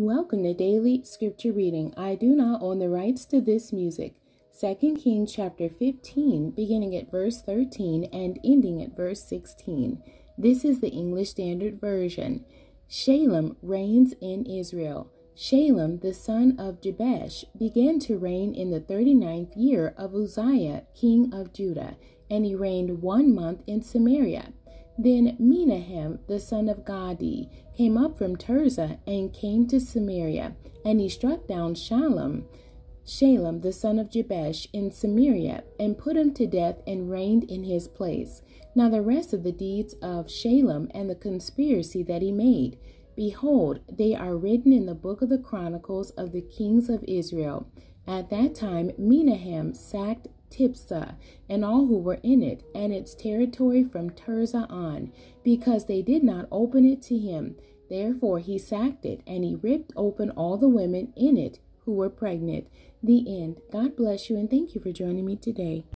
Welcome to Daily Scripture Reading. I do not own the rights to this music. 2 Kings chapter 15, beginning at verse 13 and ending at verse 16. This is the English Standard Version. Shallum reigns in Israel. Shallum, the son of Jabesh, began to reign in the thirty-ninth year of Uzziah, king of Judah, and he reigned one month in Samaria. Then Menahem, the son of Gadi, came up from Tirzah and came to Samaria, and he struck down Shallum, Shallum, the son of Jabesh, in Samaria, and put him to death and reigned in his place. Now the rest of the deeds of Shallum and the conspiracy that he made, behold, they are written in the book of the Chronicles of the kings of Israel. At that time, Menahem sacked Tiphsah and all who were in it, and its territory from Tirzah on, because they did not open it to him. Therefore he sacked it, and he ripped open all the women in it who were pregnant. The end. God bless you, and thank you for joining me today.